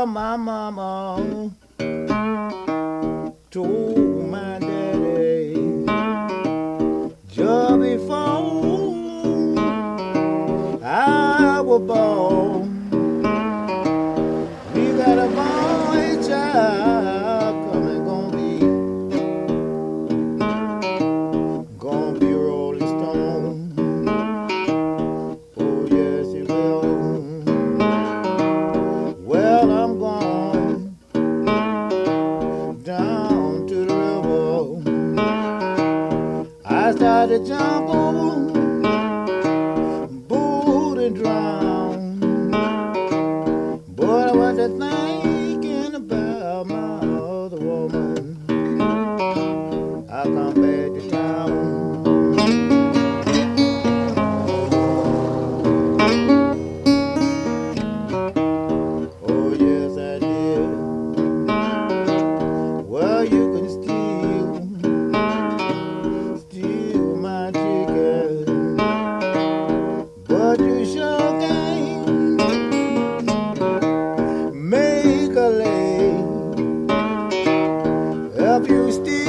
Well, my mama told my daddy just before I was born. I started jumping, boat and drown. But I was the thing. of you still.